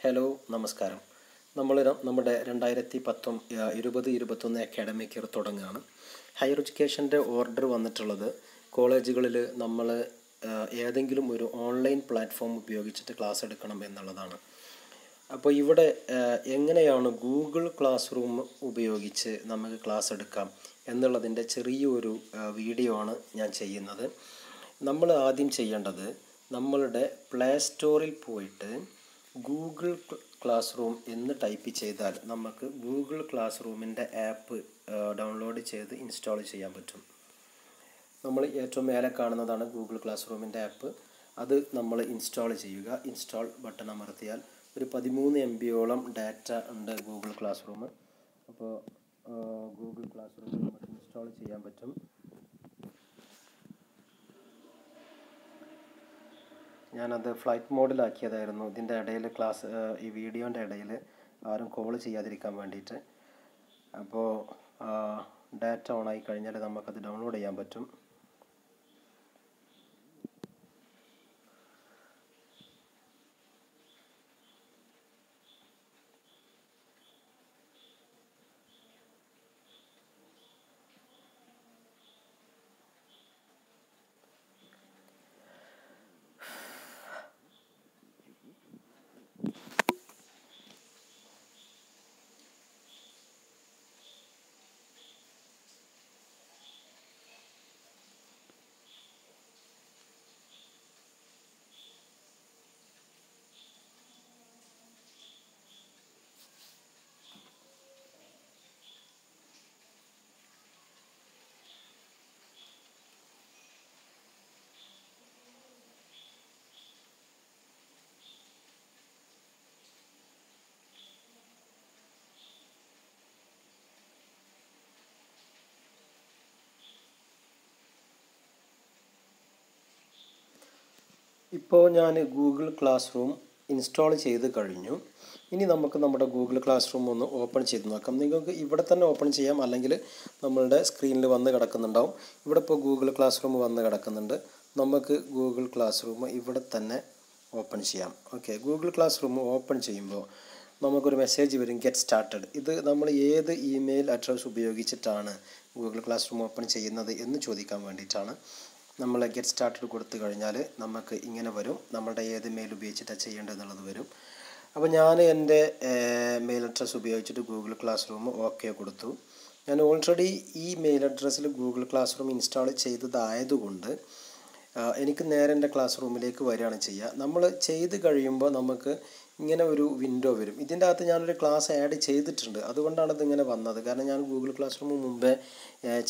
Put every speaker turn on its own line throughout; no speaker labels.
Hello നമസ്കാരം. നമ്മൾ നമ്മുടെ രണ്ടായിരത്തി പത്തൊം ഇരുപത് ഇരുപത്തൊന്ന് അക്കാഡമിക് ഇയർ തുടങ്ങുകയാണ്. ഹയർ എഡ്യൂക്കേഷന്റെ ഓർഡർ വന്നിട്ടുള്ളത് കോളേജുകളിൽ നമ്മൾ ഏതെങ്കിലും ഒരു ഓൺലൈൻ പ്ലാറ്റ്ഫോം ഉപയോഗിച്ചിട്ട് ക്ലാസ് എടുക്കണം എന്നുള്ളതാണ്. അപ്പോൾ ഇവിടെ എങ്ങനെയാണ് ഗൂഗിൾ ക്ലാസ് റൂം ഉപയോഗിച്ച് നമുക്ക് ക്ലാസ് എടുക്കാം എന്നുള്ളതിന്റെ ചെറിയൊരു വീഡിയോ ആണ് ഞാൻ ചെയ്യുന്നത്. നമ്മൾ ആദ്യം ചെയ്യേണ്ടത് നമ്മളുടെ പ്ലേ സ്റ്റോറിൽ പോയിട്ട് ഗൂഗിൾ ക്ലാസ് റൂം എന്ന് ടൈപ്പ് ചെയ്താൽ നമുക്ക് ഗൂഗിൾ ക്ലാസ് റൂമിന്റെ ആപ്പ് ഡൗൺലോഡ് ചെയ്ത് ഇൻസ്റ്റാൾ ചെയ്യാൻ പറ്റും. നമ്മൾ ഏറ്റവും മേലെ കാണുന്നതാണ് ഗൂഗിൾ ക്ലാസ് റൂമിന്റെ ആപ്പ്. അത് നമ്മൾ ഇൻസ്റ്റാൾ ചെയ്യുക. ഇൻസ്റ്റാൾ ബട്ടൺ അമർത്തിയാൽ ഒരു പതിമൂന്ന് എം ബിയോളം ഡാറ്റ ഉണ്ട് ഗൂഗിൾ ക്ലാസ് റൂം അപ്പോൾ ഗൂഗിൾ ക്ലാസ് റൂം നമുക്ക് ഇൻസ്റ്റാൾ ചെയ്യാൻ പറ്റും. ഞാനത് ഫ്ലൈറ്റ് മോഡിലാക്കിയതായിരുന്നു ഇതിന്റെ ഇടയിൽ ക്ലാസ് ഈ വീഡിയോന്റെ ഇടയിൽ ആരും കോൾ ചെയ്യാതിരിക്കാൻ വേണ്ടിയിട്ട്. അപ്പോൾ ഡാറ്റ ഓൺ ആയി കഴിഞ്ഞാൽ നമുക്കത് ഡൗൺലോഡ് ചെയ്യാൻ പറ്റും. ഇപ്പോൾ ഞാൻ ഗൂഗിൾ ക്ലാസ് റൂം ഇൻസ്റ്റാൾ ചെയ്ത് കഴിഞ്ഞു. ഇനി നമുക്ക് നമ്മുടെ ഗൂഗിൾ ക്ലാസ് റൂം ഒന്ന് ഓപ്പൺ ചെയ്ത് നോക്കാം. നിങ്ങൾക്ക് ഇവിടെ തന്നെ ഓപ്പൺ ചെയ്യാം. അല്ലെങ്കിൽ നമ്മളുടെ സ്ക്രീനിൽ വന്ന് കിടക്കുന്നുണ്ടാവും. ഇവിടെ ഇപ്പോൾ ഗൂഗിൾ ക്ലാസ് റൂം വന്ന് കിടക്കുന്നുണ്ട്. നമുക്ക് ഗൂഗിൾ ക്ലാസ് റൂം ഇവിടെ തന്നെ ഓപ്പൺ ചെയ്യാം. Okay. Google class room open ചെയ്യുമ്പോൾ നമുക്കൊരു മെസ്സേജ് വരും ഗെറ്റ് സ്റ്റാർട്ടഡ്. ഇത് നമ്മൾ ഏത് ഇമെയിൽ അഡ്രസ്സ് ഉപയോഗിച്ചിട്ടാണ് ഗൂഗിൾ ക്ലാസ് റൂം ഓപ്പൺ ചെയ്യുന്നത് എന്ന് ചോദിക്കാൻ വേണ്ടിയിട്ടാണ്. നമ്മൾ ഗെറ്റ് സ്റ്റാർട്ടഡ് കൊടുത്തു കഴിഞ്ഞാൽ നമുക്ക് ഇങ്ങനെ വരും. നമ്മളുടെ ഏത് മെയിൽ ഉപയോഗിച്ചിട്ടാണ് ചെയ്യേണ്ടത് എന്നുള്ളത് വരും. അപ്പോൾ ഞാൻ എന്റെ മെയിൽ അഡ്രസ്സ് ഉപയോഗിച്ചിട്ട് ഗൂഗിൾ ക്ലാസ് റൂം ഓക്കെ കൊടുത്തു. ഞാൻ ഓൾറെഡി ഈ മെയിൽ അഡ്രസ്സിൽ ഗൂഗിൾ ക്ലാസ് റൂം ഇൻസ്റ്റാൾ ചെയ്തതായതുകൊണ്ട് എനിക്ക് നേരെ എന്റെ ക്ലാസ് റൂമിലേക്ക് വരികയാണ് ചെയ്യുക നമ്മൾ ചെയ്ത് കഴിയുമ്പോൾ നമുക്ക് ഇങ്ങനെ ഒരു വിൻഡോ വരും. ഇതിന്റെ അകത്ത് ഞാനൊരു ക്ലാസ് ആഡ് ചെയ്തിട്ടുണ്ട്. അതുകൊണ്ടാണ് ഇതിങ്ങനെ വന്നത്. കാരണം ഞാൻ ഗൂഗിൾ ക്ലാസ് റൂം മുമ്പേ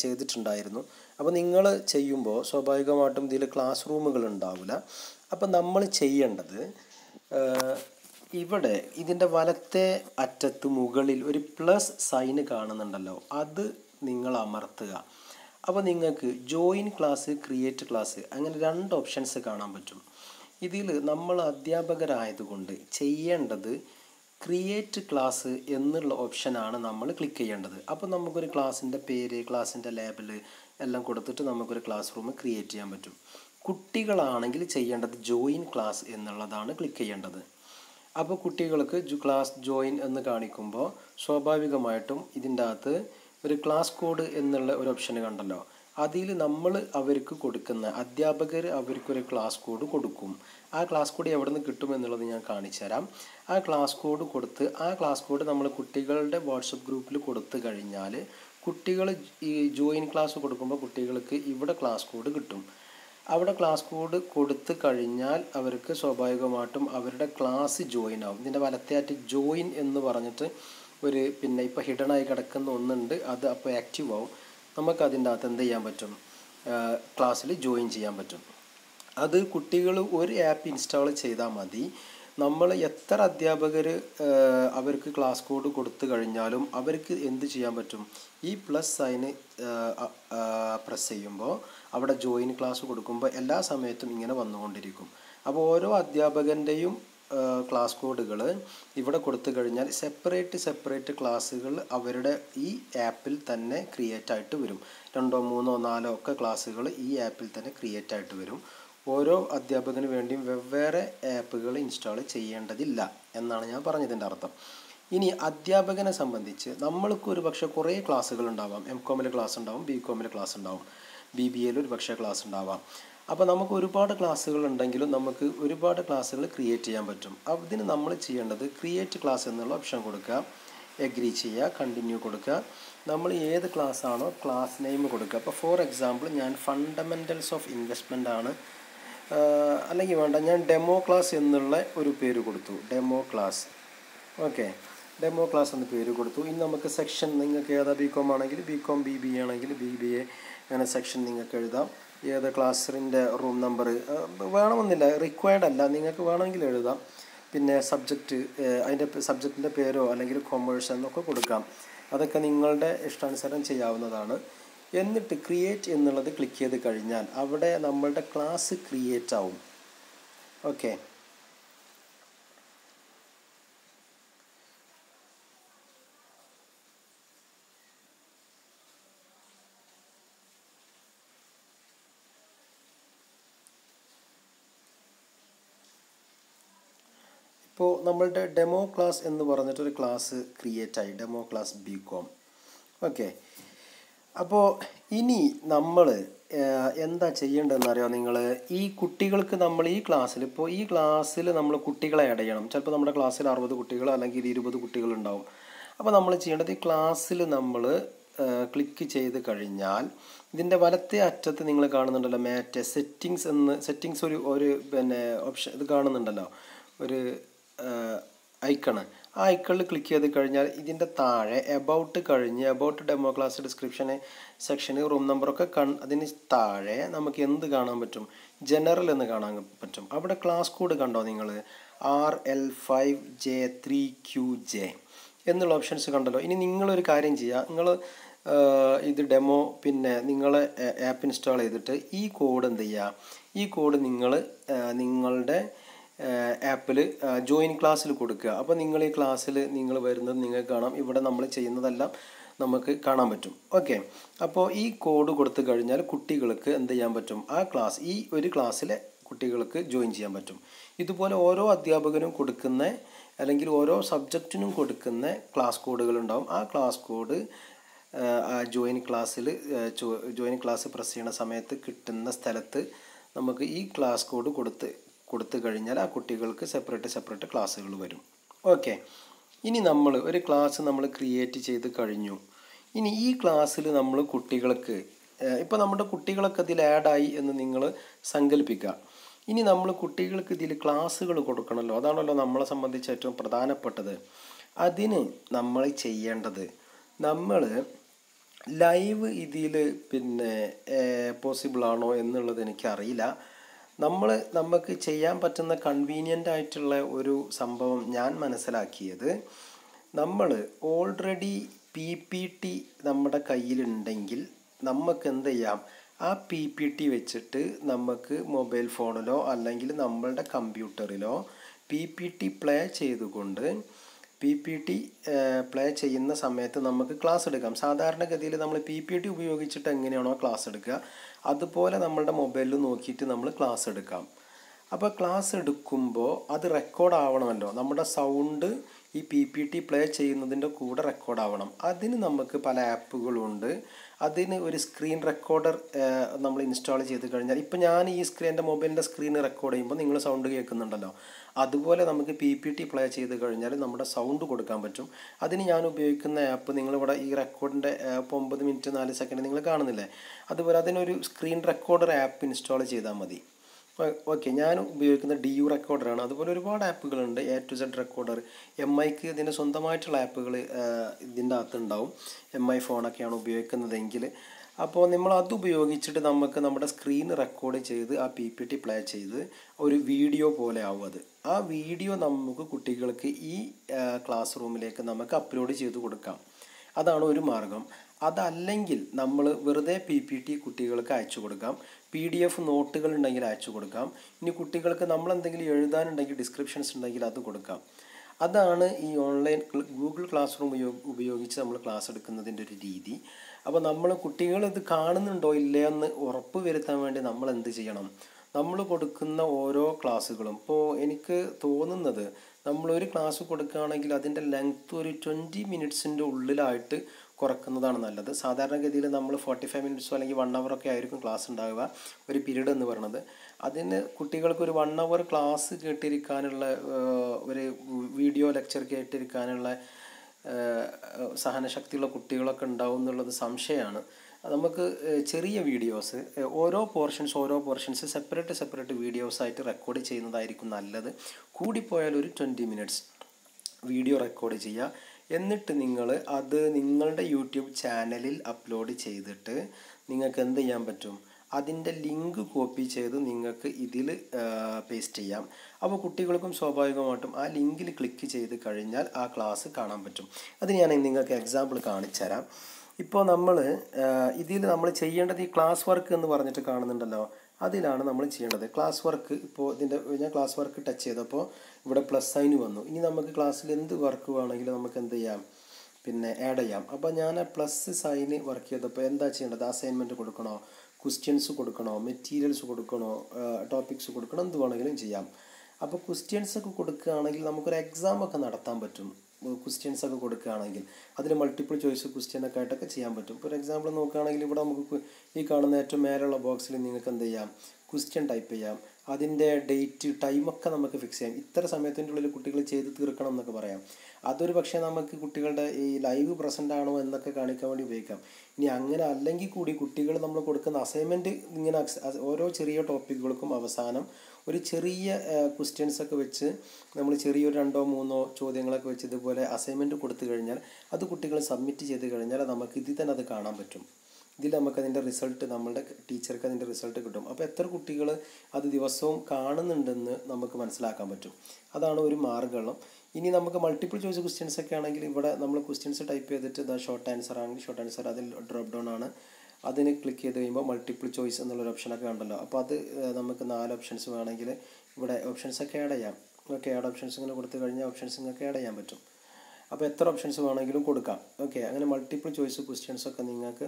ചെയ്തിട്ടുണ്ടായിരുന്നു. അപ്പോൾ നിങ്ങൾ ചെയ്യുമ്പോൾ സ്വാഭാവികമായിട്ടും ഇതിൽ ക്ലാസ് റൂമുകൾ ഉണ്ടാവില്ല അപ്പോൾ നമ്മൾ ചെയ്യേണ്ടത് ഇവിടെ ഇതിന്റെ വലത്തെ അറ്റത്ത് മുകളിൽ ഒരു പ്ലസ് സൈന് കാണുന്നുണ്ടല്ലോ. അത് നിങ്ങൾ അമർത്തുക. അപ്പോൾ നിങ്ങൾക്ക് ജോയിൻ ക്ലാസ് ക്രിയേറ്റ് ക്ലാസ് അങ്ങനെ രണ്ട് ഓപ്ഷൻസ് കാണാൻ പറ്റും. ഇതിൽ നമ്മൾ അധ്യാപകരായതുകൊണ്ട് ചെയ്യേണ്ടത് ക്രിയേറ്റ് ക്ലാസ് എന്നുള്ള ഓപ്ഷനാണ് നമ്മൾ ക്ലിക്ക് ചെയ്യേണ്ടത്. അപ്പോൾ നമുക്കൊരു ക്ലാസ്സിന്റെ പേര് ക്ലാസ്സിന്റെ ലേബൽ എല്ലാം കൊടുത്തിട്ട് നമുക്കൊരു ക്ലാസ് റൂം ക്രിയേറ്റ് ചെയ്യാൻ പറ്റും. കുട്ടികളാണെങ്കിൽ ചെയ്യേണ്ടത് ജോയിൻ ക്ലാസ് എന്നുള്ളതാണ് ക്ലിക്ക് ചെയ്യേണ്ടത്. അപ്പോൾ കുട്ടികൾക്ക് ക്ലാസ് ജോയിൻ എന്ന് കാണിക്കുമ്പോൾ സ്വാഭാവികമായിട്ടും ഇതിന്റെ അകത്ത് ഒരു ക്ലാസ് കോഡ് എന്നുള്ള ഒരു ഓപ്ഷൻ കണ്ടല്ലോ. അതിൽ നമ്മൾ അവർക്ക് കൊടുക്കുന്ന അധ്യാപകർ അവർക്കൊരു ക്ലാസ് കോഡ് കൊടുക്കും. ആ ക്ലാസ് കോഡ് എവിടെ നിന്ന് കിട്ടും എന്നുള്ളത് ഞാൻ കാണിച്ചു തരാം. ആ ക്ലാസ് കോഡ് കൊടുത്ത് ആ ക്ലാസ് കോഡ് നമ്മൾ കുട്ടികളുടെ വാട്സപ്പ് ഗ്രൂപ്പിൽ കൊടുത്തു കഴിഞ്ഞാൽ കുട്ടികൾ ഈ ജോയിൻ ക്ലാസ് കൊടുക്കുമ്പോൾ കുട്ടികൾക്ക് ഇവിടെ ക്ലാസ് കോഡ് കിട്ടും. അവിടെ ക്ലാസ് കോഡ് കൊടുത്തു കഴിഞ്ഞാൽ അവർക്ക് സ്വാഭാവികമായിട്ടും അവരുടെ ക്ലാസ് ജോയിൻ ആവും. ഇതിന്റെ വലത്തേറ്റ് ജോയിൻ എന്ന് പറഞ്ഞിട്ട് ഒരു പിന്നെ ഇപ്പോൾ ഹിഡൻ ആയി കിടക്കുന്ന ഒന്നുണ്ട്. അത് അപ്പോൾ ആക്റ്റീവ് ആവും. നമുക്ക് അതിന്റെ അകത്ത് എന്ത് ചെയ്യാൻ പറ്റും? ക്ലാസ്സിൽ ജോയിൻ ചെയ്യാൻ പറ്റും. അത് കുട്ടികൾ ഒരു ആപ്പ് ഇൻസ്റ്റാൾ ചെയ്താൽ മതി. നമ്മൾ എത്ര അധ്യാപകർ അവർക്ക് ക്ലാസ് കോഡ് കൊടുത്തു കഴിഞ്ഞാലും അവർക്ക് എന്ത് ചെയ്യാൻ പറ്റും? ഈ പ്ലസ് സൈന് പ്രസ് ചെയ്യുമ്പോൾ അവിടെ ജോയിൻ ക്ലാസ് കൊടുക്കുമ്പോൾ എല്ലാ സമയത്തും ഇങ്ങനെ വന്നുകൊണ്ടിരിക്കും. അപ്പോൾ ഓരോ അധ്യാപകന്റെയും ക്ലാസ് കോഡുകൾ ഇവിടെ കൊടുത്തു കഴിഞ്ഞാൽ സെപ്പറേറ്റ് സെപ്പറേറ്റ് ക്ലാസ്സുകൾ അവരുടെ ഈ ആപ്പിൽ തന്നെ ക്രിയേറ്റ് ആയിട്ട് വരും. രണ്ടോ മൂന്നോ നാലോ ഒക്കെ ക്ലാസ്സുകൾ ഈ ആപ്പിൽ തന്നെ ക്രിയേറ്റ് ആയിട്ട് വരും. ഓരോ അധ്യാപകന് വേണ്ടിയും വെവ്വേറെ ആപ്പുകൾ ഇൻസ്റ്റാൾ ചെയ്യേണ്ടതില്ല എന്നാണ് ഞാൻ പറഞ്ഞതിന്റെ അർത്ഥം. ഇനി അധ്യാപകനെ സംബന്ധിച്ച് നമ്മൾക്ക് ഒരു പക്ഷേ കുറേ ക്ലാസ്സുകൾ ഉണ്ടാവാം. എം കോമിൽ ക്ലാസ് ഉണ്ടാവും ബി കോമിൽ ക്ലാസ് ഉണ്ടാവും. ബി ബി എയിൽ ഒരു പക്ഷേ ക്ലാസ് ഉണ്ടാവാം. അപ്പോൾ നമുക്ക് ഒരുപാട് ക്ലാസ്സുകൾ ഉണ്ടെങ്കിലും നമുക്ക് ഒരുപാട് ക്ലാസ്സുകൾ ക്രിയേറ്റ് ചെയ്യാൻ പറ്റും. അതിന് നമ്മൾ ചെയ്യേണ്ടത് ക്രിയേറ്റ് ക്ലാസ് എന്നുള്ള ഓപ്ഷൻ കൊടുക്കുക. എഗ്രി ചെയ്യുക കണ്ടിന്യൂ കൊടുക്കുക. നമ്മൾ ഏത് ക്ലാസ് ആണോ ക്ലാസ് നെയിം കൊടുക്കുക. അപ്പോൾ ഫോർ എക്സാമ്പിൾ ഞാൻ ഫണ്ടമെന്റൽസ് ഓഫ് ഇൻവെസ്റ്റ്മെന്റ് ആണ്. അല്ലെങ്കിൽ വേണ്ട ഞാൻ ഡെമോ ക്ലാസ് എന്നുള്ള ഒരു പേര് കൊടുത്തു. Demo class okay demo class എന്ന് പേര് കൊടുത്തു. ഇനി നമുക്ക് സെക്ഷൻ നിങ്ങൾക്ക് ഏതാ ബി കോം ആണെങ്കിൽ ബി കോം ബി ബി ആണെങ്കിൽ ബി ബി എ അങ്ങനെ സെക്ഷൻ നിങ്ങൾക്ക് എഴുതാം. ഏത് ക്ലാസ്സിന്റെ റൂം നമ്പർ വേണമെന്നില്ല റിക്വയർഡ് അല്ല. നിങ്ങൾക്ക് വേണമെങ്കിൽ എഴുതാം. പിന്നെ സബ്ജക്റ്റ് അതിന്റെ സബ്ജക്റ്റിന്റെ പേരോ അല്ലെങ്കിൽ കൊമേഴ്സ് എന്നൊക്കെ കൊടുക്കാം. അതൊക്കെ നിങ്ങളുടെ ഇഷ്ടാനുസരണം ചെയ്യാവുന്നതാണ്. എന്നിട്ട് ക്രിയേറ്റ് എന്നുള്ളത് ക്ലിക്ക് ചെയ്ത് കഴിഞ്ഞാൽ അവിടെ നമ്മളുടെ ക്ലാസ് ക്രിയേറ്റ് ആവും. ഓക്കെ ഇപ്പോൾ നമ്മളുടെ ഡെമോ ക്ലാസ് എന്ന് പറഞ്ഞിട്ടൊരു ക്ലാസ് ക്രിയേറ്റ് ആയി. Demo class B com okay അപ്പോൾ ഇനി നമ്മൾ എന്താ ചെയ്യേണ്ടതെന്ന് അറിയാം നിങ്ങൾ ഈ കുട്ടികൾക്ക് നമ്മൾ ഈ ക്ലാസ്സിൽ ഇപ്പോൾ ഈ ക്ലാസ്സിൽ നമ്മൾ കുട്ടികളെ ആഡ് ചെയ്യണം. ചിലപ്പോൾ നമ്മുടെ ക്ലാസ്സിൽ അറുപത് കുട്ടികൾ അല്ലെങ്കിൽ ഇരുപത് കുട്ടികൾ ഉണ്ടാവും. അപ്പോൾ നമ്മൾ ചെയ്യേണ്ടത് ഈ ക്ലാസ്സിൽ നമ്മൾ ക്ലിക്ക് ചെയ്ത് കഴിഞ്ഞാൽ ഇതിന്റെ വലത്തെ അറ്റത്ത് നിങ്ങൾ കാണുന്നുണ്ടല്ലോ മാറ്റ് സെറ്റിങ്സ് എന്ന് സെറ്റിങ്സ് ഒരു ഒരു പിന്നെ ഓപ്ഷൻ ഇത് കാണുന്നുണ്ടല്ലോ. ഒരു ഐക്കണ്. ആ ഐക്കണിൽ ക്ലിക്ക് ചെയ്ത് കഴിഞ്ഞാൽ ഇതിന്റെ താഴെ എബൌട്ട് കഴിഞ്ഞ് എബൌട്ട് ഡെമോ ക്ലാസ് ഡിസ്ക്രിപ്ഷൻ സെക്ഷന് റൂം നമ്പറൊക്കെ കൺ അതിന് താഴെ നമുക്ക് എന്ത് കാണാൻ പറ്റും? ജനറൽ എന്ന് കാണാൻ പറ്റും. അവിടെ ക്ലാസ് കോഡ് കണ്ടോ നിങ്ങൾ R L five J three Q J എന്നുള്ള ഓപ്ഷൻസ് കണ്ടല്ലോ. ഇനി നിങ്ങളൊരു കാര്യം ചെയ്യുക നിങ്ങൾ ഇത് ഡെമോ പിന്നെ നിങ്ങൾ ആപ്പ് ഇൻസ്റ്റാൾ ചെയ്തിട്ട് ഈ കോഡ് എന്ത് ചെയ്യുക ഈ കോഡ് നിങ്ങൾ നിങ്ങളുടെ ആപ്പിൽ ജോയിൻ ക്ലാസ്സിൽ കൊടുക്കുക. അപ്പോൾ നിങ്ങൾ ഈ ക്ലാസ്സിൽ നിങ്ങൾ വരുന്നത് നിങ്ങൾക്ക് കാണാം. ഇവിടെ നമ്മൾ ചെയ്യുന്നതെല്ലാം നമുക്ക് കാണാൻ പറ്റും. ഓക്കെ. അപ്പോൾ ഈ കോഡ് കൊടുത്തു കഴിഞ്ഞാൽ കുട്ടികൾക്ക് എന്ത് ചെയ്യാൻ പറ്റും? ആ ക്ലാസ് ഈ ഒരു ക്ലാസ്സിലെ കുട്ടികൾക്ക് ജോയിൻ ചെയ്യാൻ പറ്റും. ഇതുപോലെ ഓരോ അധ്യാപകനും കൊടുക്കുന്ന അല്ലെങ്കിൽ ഓരോ സബ്ജക്റ്റിനും കൊടുക്കുന്ന ക്ലാസ് കോഡുകൾ ഉണ്ടാവും. ആ ക്ലാസ് കോഡ് ജോയിൻ ക്ലാസ്സിൽ ജോയിൻ ക്ലാസ് പ്രസ് ചെയ്യുന്ന സമയത്ത് കിട്ടുന്ന സ്ഥലത്ത് നമുക്ക് ഈ ക്ലാസ് കോഡ് കൊടുത്ത് കൊടുത്തു കഴിഞ്ഞാൽ ആ കുട്ടികൾക്ക് സെപ്പറേറ്റ് സെപ്പറേറ്റ് ക്ലാസ്സുകൾ വരും. ഓക്കെ ഇനി നമ്മൾ ഒരു ക്ലാസ് നമ്മൾ ക്രിയേറ്റ് ചെയ്ത് കഴിഞ്ഞു. ഇനി ഈ ക്ലാസ്സിൽ നമ്മൾ കുട്ടികൾക്ക് ഇപ്പോൾ നമ്മുടെ കുട്ടികളൊക്കെ ഇതിൽ ആഡായി എന്ന് നിങ്ങൾ സങ്കല്പിക്കുക. ഇനി നമ്മൾ കുട്ടികൾക്ക് ഇതിൽ ക്ലാസ്സുകൾ കൊടുക്കണമല്ലോ അതാണല്ലോ നമ്മളെ സംബന്ധിച്ച് ഏറ്റവും പ്രധാനപ്പെട്ടത്. അതിന് നമ്മൾ ചെയ്യേണ്ടത് നമ്മൾ ലൈവ് ഇതിൽ പിന്നെ പോസിബിൾ ആണോ എന്നുള്ളത് എനിക്കറിയില്ല. നമ്മൾ നമുക്ക് ചെയ്യാൻ പറ്റുന്ന കൺവീനിയന്റ് ആയിട്ടുള്ള ഒരു സംഭവം ഞാൻ മനസ്സിലാക്കിയത് നമ്മൾ ഓൾറെഡി പി പി ടി നമ്മുടെ കയ്യിലുണ്ടെങ്കിൽ നമുക്ക് എന്ത് ചെയ്യാം? ആ പി പി ടി വെച്ചിട്ട് നമുക്ക് മൊബൈൽ ഫോണിലോ അല്ലെങ്കിൽ നമ്മളുടെ കമ്പ്യൂട്ടറിലോ പി പി ടി പ്ലേ ചെയ്തുകൊണ്ട് പി പി ടി പ്ലേ ചെയ്യുന്ന സമയത്ത് നമുക്ക് ക്ലാസ് എടുക്കാം. സാധാരണഗതിയിൽ നമ്മൾ പി പി ടി ഉപയോഗിച്ചിട്ട് എങ്ങനെയാണോ ക്ലാസ് എടുക്കുക അതുപോലെ നമ്മളുടെ മൊബൈലിൽ നോക്കിയിട്ട് നമ്മൾ ക്ലാസ് എടുക്കാം. അപ്പോൾ ക്ലാസ് എടുക്കുമ്പോൾ അത് റെക്കോർഡ് ആവണമല്ലോ. നമ്മുടെ സൗണ്ട് ഈ പി പി ടി പ്ലേ ചെയ്യുന്നതിന്റെ കൂടെ റെക്കോർഡ് ആവണം. അതിന് നമുക്ക് പല ആപ്പുകളുണ്ട് അതിന് ഒരു സ്ക്രീൻ റെക്കോർഡർ നമ്മൾ ഇൻസ്റ്റാൾ ചെയ്ത് കഴിഞ്ഞാൽ ഇപ്പോൾ ഞാൻ ഈ സ്ക്രീൻ എന്റെ മൊബൈലിന്റെ സ്ക്രീൻ റെക്കോർഡ് ചെയ്യുമ്പോൾ നിങ്ങൾ സൗണ്ട് കേൾക്കുന്നുണ്ടല്ലോ. അതുപോലെ നമുക്ക് പി പി ടി പ്ലേ ചെയ്ത് കഴിഞ്ഞാൽ നമ്മുടെ സൗണ്ട് കൊടുക്കാൻ പറ്റും. അതിന് ഞാൻ ഉപയോഗിക്കുന്ന ആപ്പ് നിങ്ങളിവിടെ ഈ റെക്കോർഡിന്റെ ഇപ്പോൾ ഒമ്പത് മിനിറ്റ് നാല് സെക്കൻഡ് നിങ്ങൾ കാണുന്നില്ലേ? അതുപോലെ അതിനൊരു സ്ക്രീൻ റെക്കോർഡർ ആപ്പ് ഇൻസ്റ്റാൾ ചെയ്താൽ മതി. ഓക്കെ. ഞാൻ ഉപയോഗിക്കുന്ന ഡി യു റെക്കോർഡറാണ്. അതുപോലെ ഒരുപാട് ആപ്പുകളുണ്ട്. A to Z recorder M ഐക്ക് ഇതിന്റെ സ്വന്തമായിട്ടുള്ള ആപ്പുകൾ ഇതിന്റെ അകത്തുണ്ടാവും. എം ഐ ഫോണൊക്കെയാണ് ഉപയോഗിക്കുന്നതെങ്കിൽ. അപ്പോൾ നമ്മൾ അത് ഉപയോഗിച്ചിട്ട് നമുക്ക് നമ്മുടെ സ്ക്രീൻ റെക്കോർഡ് ചെയ്ത് ആ പി പി ടി പ്ലേ ചെയ്ത് ഒരു വീഡിയോ പോലെ ആവും അത്. ആ വീഡിയോ നമുക്ക് കുട്ടികൾക്ക് ഈ ക്ലാസ് റൂമിലേക്ക് നമുക്ക് അപ്ലോഡ് ചെയ്ത് കൊടുക്കാം. അതാണ് ഒരു മാർഗം. അതല്ലെങ്കിൽ നമ്മൾ വെറുതെ പി പി ടി കുട്ടികൾക്ക് അയച്ചു കൊടുക്കാം. പി ഡി എഫ് നോട്ടുകൾ ഉണ്ടെങ്കിൽ അയച്ചു കൊടുക്കാം. ഇനി കുട്ടികൾക്ക് നമ്മൾ എന്തെങ്കിലും എഴുതാനുണ്ടെങ്കിൽ ഡിസ്ക്രിപ്ഷൻസ് ഉണ്ടെങ്കിൽ അത് കൊടുക്കാം. അതാണ് ഈ ഓൺലൈൻ ഗൂഗിൾ ക്ലാസ് റൂം ഉപയോഗിച്ച് നമ്മൾ ക്ലാസ് എടുക്കുന്നതിന്റെ ഒരു രീതി. അപ്പോൾ നമ്മൾ കുട്ടികൾ ഇത് കാണുന്നുണ്ടോ ഇല്ലേ എന്ന് ഉറപ്പ് വരുത്താൻ വേണ്ടി നമ്മൾ എന്ത് ചെയ്യണം? നമ്മൾ കൊടുക്കുന്ന ഓരോ ക്ലാസ്സുകളും. ഇപ്പോൾ എനിക്ക് തോന്നുന്നത് നമ്മളൊരു ക്ലാസ് കൊടുക്കുകയാണെങ്കിൽ അതിന്റെ ലെങ്ത്ത് ഒരു ട്വന്റി മിനിറ്റ്സിന്റെ ഉള്ളിലായിട്ട് കുറക്കുന്നതാണ് നല്ലത്. സാധാരണഗതിയിൽ നമ്മൾ ഫോർട്ടി ഫൈവ് മിനിറ്റ്സോ അല്ലെങ്കിൽ വൺ ഒക്കെ ആയിരിക്കും ക്ലാസ് ഉണ്ടാവുക ഒരു പീരീഡ് എന്ന് പറയുന്നത്. അതിന് കുട്ടികൾക്ക് ഒരു വൺ അവർ ക്ലാസ് കേട്ടിരിക്കാനുള്ള ഒരു വീഡിയോ ലെക്ചർ കേട്ടിരിക്കാനുള്ള സഹനശക്തിയുള്ള കുട്ടികളൊക്കെ ഉണ്ടാവും എന്നുള്ളത് സംശയമാണ്. നമുക്ക് ചെറിയ വീഡിയോസ് ഓരോ പോർഷൻസ് ഓരോ പോർഷൻസ് സെപ്പറേറ്റ് സെപ്പറേറ്റ് വീഡിയോസായിട്ട് റെക്കോർഡ് ചെയ്യുന്നതായിരിക്കും നല്ലത്. കൂടിപ്പോയാൽ ഒരു ട്വന്റി മിനിറ്റ്സ് വീഡിയോ റെക്കോർഡ് ചെയ്യുക. എന്നിട്ട് നിങ്ങൾ അത് നിങ്ങളുടെ യൂട്യൂബ് ചാനലിൽ അപ്ലോഡ് ചെയ്തിട്ട് നിങ്ങൾക്ക് എന്ത് ചെയ്യാൻ പറ്റും? അതിന്റെ ലിങ്ക് കോപ്പി ചെയ്ത് നിങ്ങൾക്ക് ഇതിൽ പേസ്റ്റ് ചെയ്യാം. അപ്പോൾ കുട്ടികൾക്കും സ്വാഭാവികമായിട്ടും ആ ലിങ്കിൽ ക്ലിക്ക് ചെയ്ത് കഴിഞ്ഞാൽ ആ ക്ലാസ് കാണാൻ പറ്റും. അത് ഞാൻ നിങ്ങൾക്ക് എക്സാമ്പിൾ കാണിച്ചു തരാം. ഇപ്പോൾ നമ്മൾ ഇതിൽ നമ്മൾ ചെയ്യേണ്ടത് ഈ ക്ലാസ് വർക്ക് എന്ന് പറഞ്ഞിട്ട് കാണുന്നുണ്ടല്ലോ. അതിലാണ് നമ്മൾ ചെയ്യേണ്ടത്. ക്ലാസ് വർക്ക് ഇപ്പോൾ ഇതിന്റെ ഞാൻ ക്ലാസ് വർക്ക് ടച്ച് ചെയ്തപ്പോൾ ഇവിടെ പ്ലസ് സൈൻ വന്നു. ഇനി നമുക്ക് ക്ലാസ്സിൽ എന്ത് വർക്ക് വേണമെങ്കിലും നമുക്ക് എന്ത് ചെയ്യാം? പിന്നെ ആഡ് ചെയ്യാം. അപ്പോൾ ഞാൻ പ്ലസ് സൈന് വർക്ക് ചെയ്തപ്പോൾ എന്താ ചെയ്യേണ്ടത്? അസൈൻമെന്റ് കൊടുക്കണോ? ക്വസ്റ്റ്യൻസ് കൊടുക്കണോ? മെറ്റീരിയൽസ് കൊടുക്കണോ? ടോപ്പിക്സ് കൊടുക്കണോ? എന്ത് വേണമെങ്കിലും ചെയ്യാം. അപ്പോൾ ക്വസ്റ്റ്യൻസ് ഒക്കെ കൊടുക്കുകയാണെങ്കിൽ നമുക്കൊരു എക്സാം ഒക്കെ നടത്താൻ പറ്റും. ക്വസ്റ്റ്യൻസ് ഒക്കെ കൊടുക്കുകയാണെങ്കിൽ അതിൽ മൾട്ടിപ്പിൾ ചോയ്സ് ക്വസ്റ്റ്യൻ ഒക്കെ ആയിട്ടൊക്കെ ചെയ്യാൻ പറ്റും. ഫോർ എക്സാമ്പിൾ നോക്കുകയാണെങ്കിൽ ഇവിടെ നമുക്ക് ഈ കാണുന്ന ഏറ്റവും മേലുള്ള ബോക്സിൽ നിങ്ങൾക്ക് എന്ത് ചെയ്യാം? ക്വസ്റ്റ്യൻ ടൈപ്പ് ചെയ്യാം. അതിന്റെ ഡേറ്റ് ടൈമൊക്കെ നമുക്ക് ഫിക്സ് ചെയ്യാം. ഇത്ര സമയത്തിന്റെ ഉള്ളിൽ കുട്ടികൾ ചെയ്ത് തീർക്കണം എന്നൊക്കെ പറയാം. അതൊരു പക്ഷേ നമുക്ക് കുട്ടികളുടെ ഈ ലൈവ് പ്രസന്റ് ആണോ എന്നൊക്കെ കാണിക്കാൻ വേണ്ടി ഉപയോഗിക്കാം. ഇനി അങ്ങനെ അല്ലെങ്കിൽ കൂടി കുട്ടികൾ നമ്മൾ കൊടുക്കുന്ന അസൈൻമെന്റ് ഇങ്ങനെ ഓരോ ചെറിയ ടോപ്പിക്കുകൾക്കും അവസാനം ഒരു ചെറിയ ക്വസ്റ്റ്യൻസ് ഒക്കെ വെച്ച് നമ്മൾ ചെറിയൊരു രണ്ടോ മൂന്നോ ചോദ്യങ്ങളൊക്കെ വെച്ച് ഇതുപോലെ അസൈൻമെന്റ് കൊടുത്തു കഴിഞ്ഞാൽ അത് കുട്ടികൾ സബ്മിറ്റ് ചെയ്ത് കഴിഞ്ഞാൽ നമുക്ക് ഇതിൽ തന്നെ അത് കാണാൻ പറ്റും. ഇതിൽ നമുക്ക് അതിന്റെ റിസൾട്ട് നമ്മളുടെ ടീച്ചർക്ക് അതിന്റെ റിസൾട്ട് കിട്ടും. അപ്പോൾ എത്ര കുട്ടികൾ അത് ദിവസവും കാണുന്നുണ്ടെന്ന് നമുക്ക് മനസ്സിലാക്കാൻ പറ്റും. അതാണ് ഒരു മാർഗം ഇനി നമുക്ക് മൾട്ടിപ്പിൾ ചോയ്സ് ക്വസ്റ്റ്യൻസ് ഒക്കെ ആണെങ്കിൽ ഇവിടെ നമ്മൾ ക്വസ്റ്റ്യൻസ് ടൈപ്പ് ചെയ്തിട്ട് ഇതാ ഷോർട്ട് ആൻസർ ആണെങ്കിൽ ഷോർട്ട് ആൻസർ അതിൽ ഡ്രോപ്പ് ഡൗൺ ആണ്. അതിന് ക്ലിക്ക് ചെയ്ത് കഴിയുമ്പോൾ മൾട്ടിപ്പിൾ ചോയ്സ് എന്നുള്ളൊരു ഓപ്ഷനൊക്കെ ഉണ്ടല്ലോ അപ്പോൾ അത് നമുക്ക് നാല് ഓപ്ഷൻസ് വേണമെങ്കിൽ ഇവിടെ ഓപ്ഷൻസ് ഒക്കെ ആഡ് ചെയ്യാം. ഓക്കെ ആഡ് ഓപ്ഷൻസ് ഇങ്ങനെ കൊടുത്തു കഴിഞ്ഞാൽ ഓപ്ഷൻസ് നിങ്ങൾക്ക് ആഡ് ചെയ്യാൻ പറ്റും. അപ്പോൾ എത്ര ഓപ്ഷൻസ് വേണമെങ്കിലും കൊടുക്കാം. ഓക്കെ അങ്ങനെ മൾട്ടിപ്പിൾ ചോയ്സ് ക്വസ്റ്റ്യൻസ് ഒക്കെ നിങ്ങൾക്ക്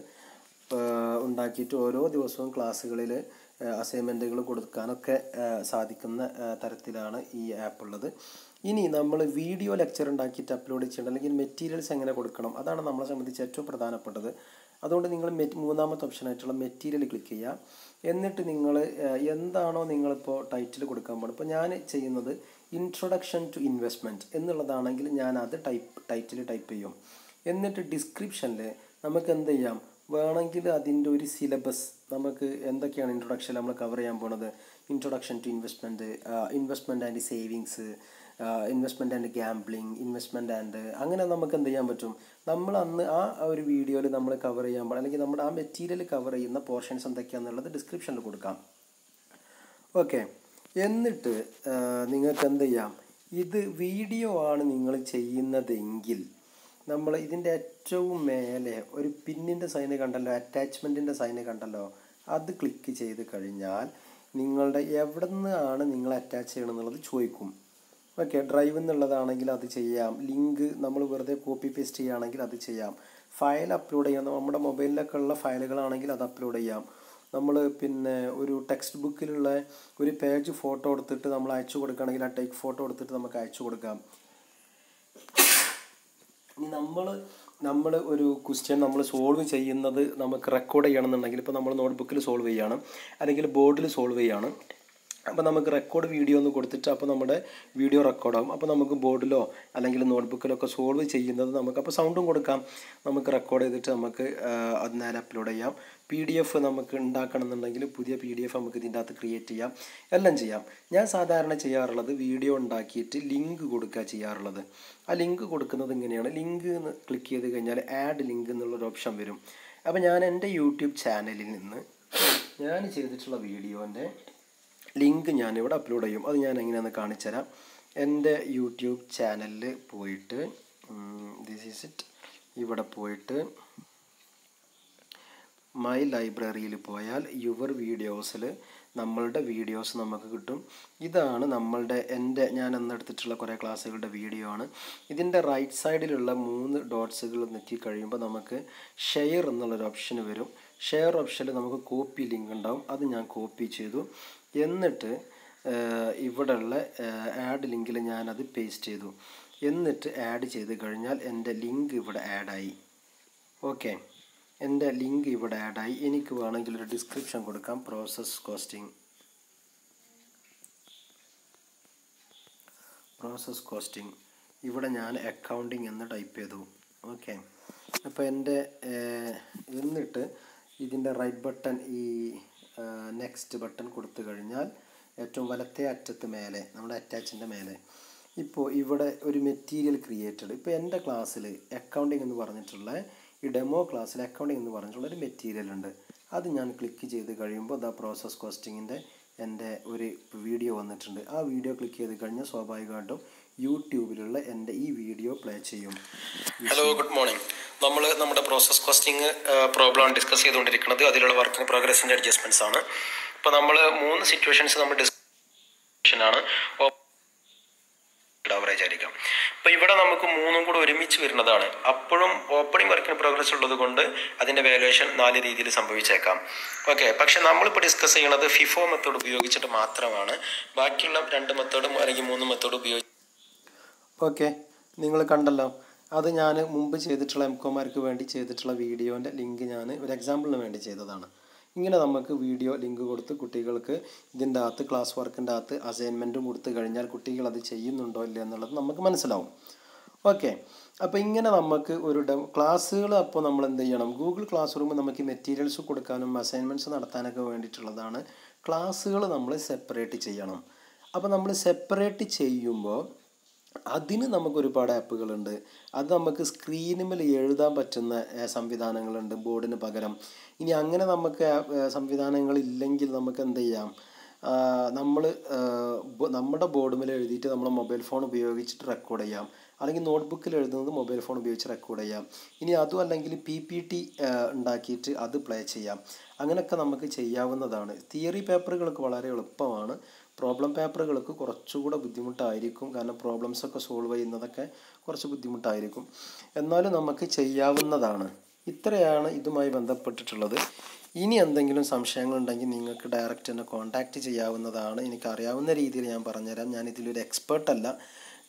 ഉണ്ടാക്കിയിട്ട് ഓരോ ദിവസവും ക്ലാസ്സുകളിൽ അസൈൻമെന്റുകൾ കൊടുക്കാനൊക്കെ സാധിക്കുന്ന തരത്തിലാണ് ഈ ആപ്പ് ഉള്ളത്. ഇനി നമ്മൾ വീഡിയോ ലെക്ചർ ഉണ്ടാക്കിയിട്ട് അപ്ലോഡ് ചെയ്യണം അല്ലെങ്കിൽ മെറ്റീരിയൽസ് എങ്ങനെ കൊടുക്കണം അതാണ് നമ്മളെ സംബന്ധിച്ച് ഏറ്റവും പ്രധാനപ്പെട്ടത്. അതുകൊണ്ട് നിങ്ങൾ മെ മൂന്നാമത്തെ ഓപ്ഷനായിട്ടുള്ള മെറ്റീരിയൽ ക്ലിക്ക് ചെയ്യുക. എന്നിട്ട് നിങ്ങൾ എന്താണോ നിങ്ങളിപ്പോൾ ടൈറ്റിൽ കൊടുക്കാൻ പോകുന്നത് ഇപ്പോൾ ഞാൻ ചെയ്യുന്നത് ഇൻട്രൊഡക്ഷൻ ടു ഇൻവെസ്റ്റ്മെന്റ് എന്നുള്ളതാണെങ്കിൽ ഞാൻ അത് ടൈപ്പ് ടൈറ്റിൽ ടൈപ്പ് ചെയ്യും. എന്നിട്ട് ഡിസ്ക്രിപ്ഷനിൽ നമുക്ക് എന്ത് ചെയ്യാം? വേണമെങ്കിൽ അതിന്റെ ഒരു സിലബസ് നമുക്ക് എന്തൊക്കെയാണ് ഇൻട്രൊഡക്ഷൻ നമ്മൾ കവർ ചെയ്യാൻ പോണത്? Introduction to investment investment and savings investment and gambling investment and അങ്ങനെ നമുക്ക് എന്ത് ചെയ്യാൻ പറ്റും? നമ്മൾ അന്ന് ആ ഒരു വീഡിയോയിൽ നമ്മൾ കവർ ചെയ്യാൻ പാടില്ല അല്ലെങ്കിൽ നമ്മുടെ ആ മെറ്റീരിയൽ കവർ ചെയ്യുന്ന പോർഷൻസ് എന്തൊക്കെയാണെന്നുള്ളത് ഡിസ്ക്രിപ്ഷനിൽ കൊടുക്കാം. ഓക്കെ എന്നിട്ട് നിങ്ങൾക്ക് എന്ത് ചെയ്യാം? ഇത് വീഡിയോ ആണ് നിങ്ങൾ ചെയ്യുന്നതെങ്കിൽ നമ്മൾ ഇതിന്റെ ഏറ്റവും മേലെ ഒരു പിന്നിന്റെ സൈന് കണ്ടല്ലോ അറ്റാച്ച്മെന്റിന്റെ സൈന് കണ്ടല്ലോ അത് ക്ലിക്ക് ചെയ്ത് കഴിഞ്ഞാൽ നിങ്ങളുടെ എവിടെ നിന്നാണ് നിങ്ങൾ അറ്റാച്ച് ചെയ്യണമെന്നുള്ളത് ചോദിക്കും. ഓക്കെ ഡ്രൈവ് എന്നുള്ളതാണെങ്കിൽ അത് ചെയ്യാം. ലിങ്ക് നമ്മൾ വെറുതെ കോപ്പി പേസ്റ്റ് ചെയ്യുകയാണെങ്കിൽ അത് ചെയ്യാം. ഫയൽ അപ്ലോഡ് ചെയ്യാം. നമ്മുടെ മൊബൈലിലൊക്കെ ഉള്ള ഫയലുകളാണെങ്കിൽ അത് അപ്ലോഡ് ചെയ്യാം. നമ്മൾ പിന്നെ ഒരു ടെക്സ്റ്റ് ബുക്കിലുള്ള ഒരു പേജ് ഫോട്ടോ എടുത്തിട്ട് നമ്മൾ അയച്ചു കൊടുക്കുകയാണെങ്കിൽ ആ ടേക്ക് ഫോട്ടോ എടുത്തിട്ട് നമുക്ക് അയച്ചു കൊടുക്കാം. ഇനി നമ്മൾ നമ്മൾ ഒരു ക്വസ്റ്റ്യൻ നമ്മൾ സോൾവ് ചെയ്യുന്നത് നമുക്ക് റെക്കോർഡ് ചെയ്യണമെന്നുണ്ടെങ്കിൽ ഇപ്പോൾ നമ്മൾ നോട്ട്ബുക്കിൽ സോൾവ് ചെയ്യാണ്. അല്ലെങ്കിൽ ബോർഡിൽ സോൾവ് ചെയ്യാണ്. അപ്പോൾ നമുക്ക് റെക്കോർഡ് വീഡിയോ ഒന്ന് കൊടുത്തിട്ട് അപ്പോൾ നമ്മുടെ വീഡിയോ റെക്കോർഡാകും അപ്പോൾ നമുക്ക് ബോർഡിലോ അല്ലെങ്കിൽ നോട്ട്ബുക്കിലൊക്കെ സോൾവ് ചെയ്യുന്നത് നമുക്ക് അപ്പോൾ സൗണ്ടും കൊടുക്കാം. നമുക്ക് റെക്കോർഡ് ചെയ്തിട്ട് നമുക്ക് അത് നേരെ അപ്ലോഡ് ചെയ്യാം. പി ഡി എഫ് നമുക്ക് ഉണ്ടാക്കണമെന്നുണ്ടെങ്കിൽ പുതിയ പി ഡി എഫ് നമുക്ക് ഇതിന്റെ അകത്ത് ക്രിയേറ്റ് ചെയ്യാം. എല്ലാം ചെയ്യാം. ഞാൻ സാധാരണ ചെയ്യാറുള്ളത് വീഡിയോ ഉണ്ടാക്കിയിട്ട് ലിങ്ക് കൊടുക്കുക ചെയ്യാറുള്ളത്. ആ ലിങ്ക് കൊടുക്കുന്നത് ഇങ്ങനെയാണ്. ലിങ്ക് ക്ലിക്ക് ചെയ്ത് കഴിഞ്ഞാൽ ആഡ് ലിങ്ക് എന്നുള്ളൊരു ഓപ്ഷൻ വരും. അപ്പോൾ ഞാൻ എന്റെ യൂട്യൂബ് ചാനലിൽ നിന്ന് ഞാൻ ചെയ്തിട്ടുള്ള വീഡിയോന്റെ ലിങ്ക് ഞാനിവിടെ അപ്ലോഡ് ചെയ്യും. അത് ഞാൻ എങ്ങനെയാണെന്ന് കാണിച്ചുതരാം. എന്റെ യൂട്യൂബ് ചാനലിൽ പോയിട്ട് ദിസ് ഈസ് ഇറ്റ് ഇവിടെ പോയിട്ട് മൈ ലൈബ്രറിയിൽ പോയാൽ യുവർ വീഡിയോസിൽ നമ്മളുടെ വീഡിയോസ് നമുക്ക് കിട്ടും. ഇതാണ് നമ്മളുടെ എന്റെ ഞാൻ എന്നെടുത്തിട്ടുള്ള കുറേ ക്ലാസ്സുകളുടെ വീഡിയോ ആണ്. ഇതിന്റെ റൈറ്റ് സൈഡിലുള്ള മൂന്ന് ഡോട്ട്സുകൾ നെറ്റി കഴിയുമ്പോൾ നമുക്ക് ഷെയർ എന്നുള്ളൊരു ഓപ്ഷൻ വരും. ഷെയർ ഓപ്ഷനിൽ നമുക്ക് കോപ്പി ലിങ്ക് ഉണ്ടാവും. അത് ഞാൻ കോപ്പി ചെയ്തു. എന്നിട്ട് ഇവിടെയുള്ള ആഡ് ലിങ്കിൽ ഞാനത് പേസ്റ്റ് ചെയ്തു. എന്നിട്ട് ആഡ് ചെയ്ത് കഴിഞ്ഞാൽ എന്റെ ലിങ്ക് ഇവിടെ ആഡായി ഓക്കെ എന്റെ ലിങ്ക് ഇവിടെ ആഡായി എനിക്ക് വേണമെങ്കിൽ ഒരു ഡിസ്ക്രിപ്ഷൻ കൊടുക്കാം. പ്രോസസ് കോസ്റ്റിംഗ് പ്രോസസ് കോസ്റ്റിംഗ് ഇവിടെ ഞാൻ അക്കൗണ്ടിങ് എന്ന് ടൈപ്പ് ചെയ്തു. ഓക്കെ അപ്പോൾ എന്റെ എന്നിട്ട് ഇതിന്റെ റൈറ്റ് ബട്ടൺ ഈ നെക്സ്റ്റ് ബട്ടൺ കൊടുത്തു കഴിഞ്ഞാൽ ഏറ്റവും വലത്തെ അറ്റത്ത് മേലെ നമ്മുടെ അറ്റാച്ചിന്റെ മേലെ. ഇപ്പോൾ ഇവിടെ ഒരു മെറ്റീരിയൽ ക്രിയേറ്റഡ് ഇപ്പോൾ എന്റെ ക്ലാസ്സിൽ അക്കൗണ്ടിങ് എന്ന് പറഞ്ഞിട്ടുള്ള ഈ ഡെമോ ക്ലാസ്സിൽ അക്കൗണ്ടിങ് എന്ന് പറഞ്ഞിട്ടുള്ള ഒരു മെറ്റീരിയൽ ഉണ്ട്. അത് ഞാൻ ക്ലിക്ക് ചെയ്ത് കഴിയുമ്പോൾ ദ പ്രോസസ് കോസ്റ്റിങ്ങിന്റെ എന്റെ ഒരു വീഡിയോ വന്നിട്ടുണ്ട്. ആ വീഡിയോ ക്ലിക്ക് ചെയ്ത് കഴിഞ്ഞാൽ സ്വാഭാവികമായിട്ടും യൂട്യൂബിലുള്ള എന്റെ ഈ വീഡിയോ പ്ലേ ചെയ്യും.
ഹലോ ഗുഡ് മോർണിംഗ് നമ്മൾ നമ്മുടെ പ്രോസസ് കോസ്റ്റിംഗ് പ്രോബ്ലമാണ് ഡിസ്കസ് ചെയ്തുകൊണ്ടിരിക്കുന്നത്. അതിലുള്ള വർക്കിംഗ് പ്രോഗ്രസിന്റെ അഡ്ജസ്റ്റ്മെന്റ്സ് ആണ്. ഇപ്പോൾ നമ്മൾ മൂന്ന് സിറ്റുവേഷൻസ് നമ്മൾ ഡിസ്കഷൻ ആണ്. ആവറേജ് ആയിരിക്കാം. ഇപ്പോൾ ഇവിടെ നമുക്ക് മൂന്നും കൂടെ ഒരുമിച്ച് വരുന്നതാണ്. അപ്പോഴും ഓപ്പണിംഗ് വർക്കിംഗ് പ്രോഗ്രസ് ഉള്ളത് കൊണ്ട് അതിന്റെ വാലുവേഷൻ നാല് രീതിയിൽ സംഭവിച്ചേക്കാം. ഓക്കെ പക്ഷെ നമ്മളിപ്പോൾ ഡിസ്കസ് ചെയ്യുന്നത് ഫിഫോ മെത്തേഡ് ഉപയോഗിച്ചിട്ട് മാത്രമാണ്. ബാക്കിയുള്ള രണ്ട് മെത്തേഡും അല്ലെങ്കിൽ മൂന്ന് മെത്തേഡ് ഉപയോഗിച്ച്
ഓക്കെ. നിങ്ങൾ കണ്ടല്ലോ. അത് ഞാൻ മുമ്പ് ചെയ്തിട്ടുള്ള എം കോമാർക്ക് വേണ്ടി ചെയ്തിട്ടുള്ള വീഡിയോന്റെ ലിങ്ക് ഞാൻ ഒരു എക്സാമ്പിളിന് വേണ്ടി ചെയ്തതാണ്. ഇങ്ങനെ നമുക്ക് വീഡിയോ ലിങ്ക് കൊടുത്ത് കുട്ടികൾക്ക് ഇതിന്റെ അകത്ത് ക്ലാസ് വർക്കിന്റെ അകത്ത് അസൈൻമെന്റും കൊടുത്തു കഴിഞ്ഞാൽ കുട്ടികൾ അത് ചെയ്യുന്നുണ്ടോ ഇല്ല എന്നുള്ളത് നമുക്ക് മനസ്സിലാവും. ഓക്കെ. അപ്പോൾ ഇങ്ങനെ നമുക്ക് ഒരു ഡെ ക്ലാസ്സുകൾ അപ്പോൾ നമ്മൾ എന്ത് ചെയ്യണം? ഗൂഗിൾ ക്ലാസ് റൂം നമുക്ക് മെറ്റീരിയൽസ് കൊടുക്കാനും അസൈൻമെന്റ്സ് നടത്താനൊക്കെ വേണ്ടിയിട്ടുള്ളതാണ്. ക്ലാസ്സുകൾ നമ്മൾ സെപ്പറേറ്റ് ചെയ്യണം. അപ്പോൾ നമ്മൾ സെപ്പറേറ്റ് ചെയ്യുമ്പോൾ അതിന് നമുക്ക് ഒരുപാട് ആപ്പുകളുണ്ട്. അത് നമുക്ക് സ്ക്രീനുമിൽ എഴുതാൻ പറ്റുന്ന സംവിധാനങ്ങളുണ്ട് ബോർഡിന് പകരം. ഇനി അങ്ങനെ നമുക്ക് സംവിധാനങ്ങൾ ഇല്ലെങ്കിൽ നമുക്ക് എന്ത് ചെയ്യാം? നമ്മൾ നമ്മുടെ ബോർഡിൽ എഴുതിയിട്ട് നമ്മൾ മൊബൈൽ ഫോൺ ഉപയോഗിച്ചിട്ട് റെക്കോർഡ് ചെയ്യാം. അല്ലെങ്കിൽ നോട്ട്ബുക്കിൽ എഴുതുന്നത് മൊബൈൽ ഫോൺ ഉപയോഗിച്ച് റെക്കോർഡ് ചെയ്യാം. ഇനി അതും അല്ലെങ്കിൽ പി പി ടി ഉണ്ടാക്കിയിട്ട് അത് പ്ലേ ചെയ്യാം. അങ്ങനെയൊക്കെ നമുക്ക് ചെയ്യാവുന്നതാണ്. തിയറി പേപ്പറുകൾക്ക് വളരെ എളുപ്പമാണ്. പ്രോബ്ലം പേപ്പറുകൾക്ക് കുറച്ചുകൂടെ ബുദ്ധിമുട്ടായിരിക്കും. കാരണം പ്രോബ്ലംസ് ഒക്കെ സോൾവ് ചെയ്യുന്നതൊക്കെ കുറച്ച് ബുദ്ധിമുട്ടായിരിക്കും. എന്നാലും നമുക്ക് ചെയ്യാവുന്നതാണ്. ഇത്രയാണ് ഇതുമായി ബന്ധപ്പെട്ടിട്ടുള്ളത്. ഇനി എന്തെങ്കിലും സംശയങ്ങളുണ്ടെങ്കിൽ നിങ്ങൾക്ക് ഡയറക്റ്റ് എന്നെ കോൺടാക്റ്റ് ചെയ്യാവുന്നതാണ്. എനിക്കറിയാവുന്ന രീതിയിൽ ഞാൻ പറഞ്ഞുതരാം. ഞാൻ ഇതിലൊരു എക്സ്പേർട്ട് അല്ല.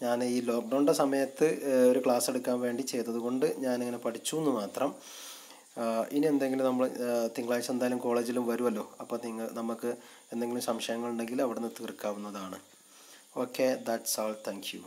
ഞാൻ ഈ ലോക്ക്ഡൗണിന്റെ സമയത്ത് ഒരു ക്ലാസ് എടുക്കാൻ വേണ്ടി ചെയ്തതുകൊണ്ട് ഞാനിങ്ങനെ പഠിച്ചു എന്ന് മാത്രം ഇനി എന്തെങ്കിലും നമ്മൾ തിങ്കളാഴ്ച എന്തായാലും കോളേജിലും വരുമല്ലോ. അപ്പോൾ നിങ്ങൾ നമുക്ക് എന്തെങ്കിലും സംശയങ്ങളുണ്ടെങ്കിൽ അവിടെ നിന്ന് തീർക്കാവുന്നതാണ്. Okay that's all thank you